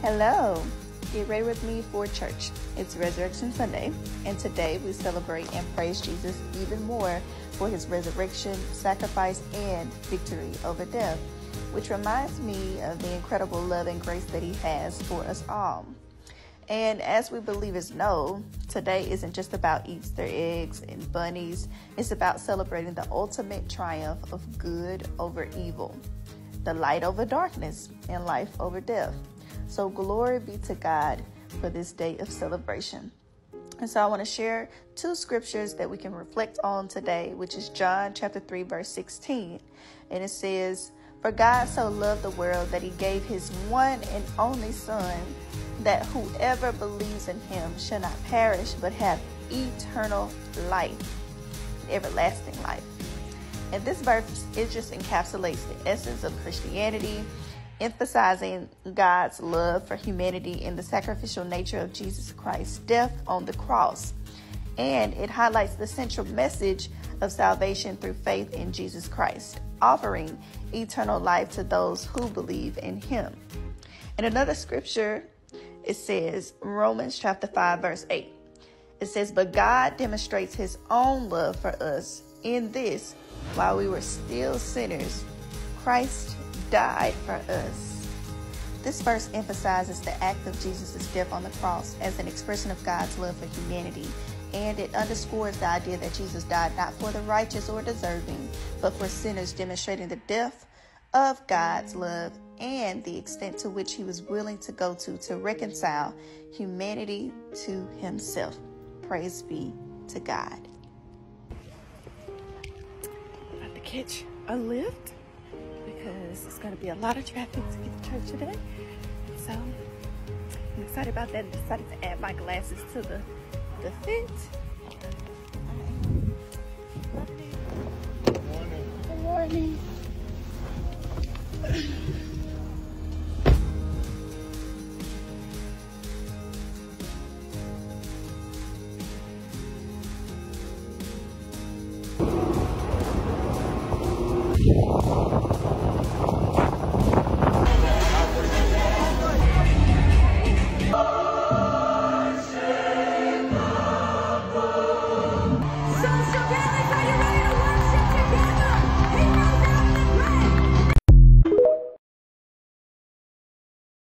Hello. Get ready with me for church. It's Resurrection Sunday, and today we celebrate and praise Jesus even more for his resurrection, sacrifice, and victory over death, which reminds me of the incredible love and grace that he has for us all. And as we believers know, today isn't just about Easter eggs and bunnies, it's about celebrating the ultimate triumph of good over evil, the light over darkness, and life over death. So, glory be to God for this day of celebration. And so, I want to share two scriptures that we can reflect on today, which is John chapter 3, verse 16. And it says, For God so loved the world that he gave his one and only Son that whoever believes in him shall not perish but have eternal life, everlasting life. And this verse it just encapsulates the essence of Christianity, emphasizing God's love for humanity and the sacrificial nature of Jesus Christ's death on the cross. And it highlights the central message of salvation through faith in Jesus Christ, offering eternal life to those who believe in him. In another scripture it says, Romans chapter 5, verse 8. It says, But God demonstrates his own love for us in this while we were still sinners, Christ died for us. This verse emphasizes the act of Jesus' death on the cross as an expression of God's love for humanity, and it underscores the idea that Jesus died not for the righteous or deserving, but for sinners, demonstrating the depth of God's love and the extent to which he was willing to go to to reconcile humanity to himself. Praise be to God. About to catch a lift because it's going to be a lot of traffic to get to church today. So I'm excited about that. I decided to add my glasses to the, the fit. Good morning. Good morning.